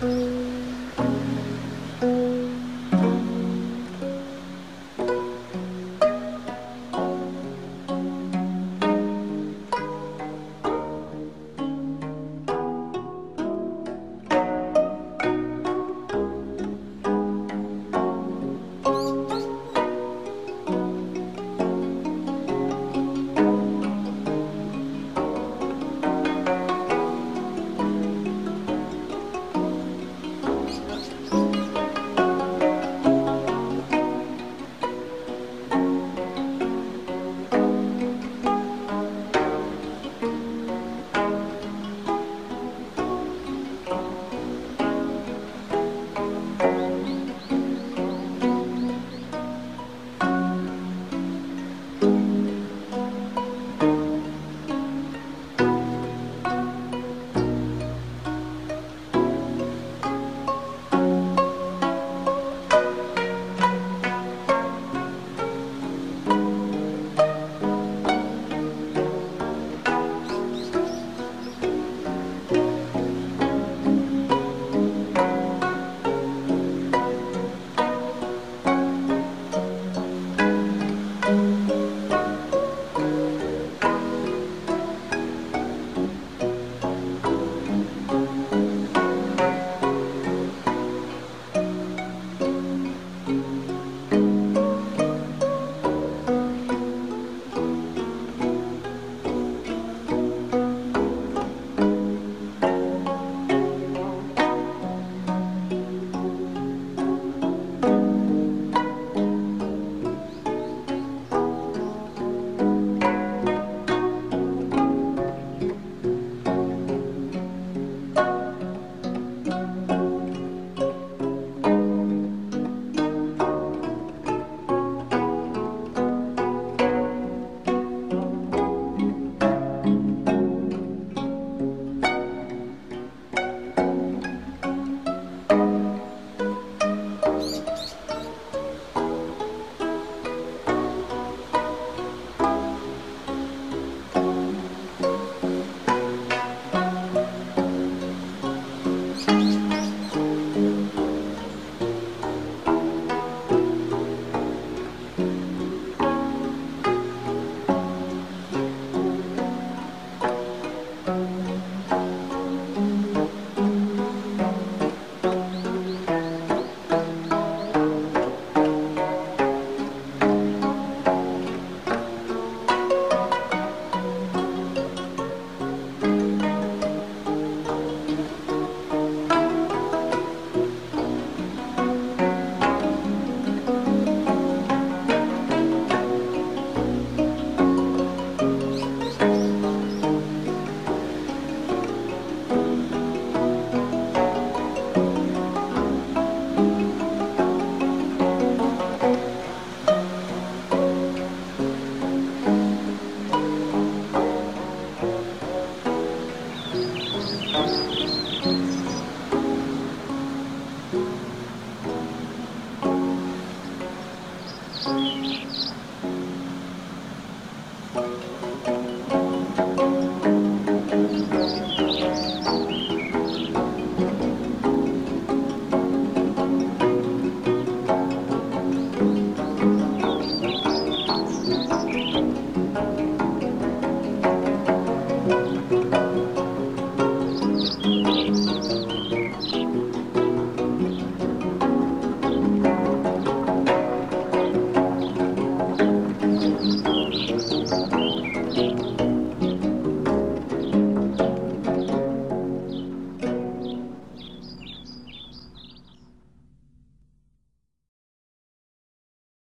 Música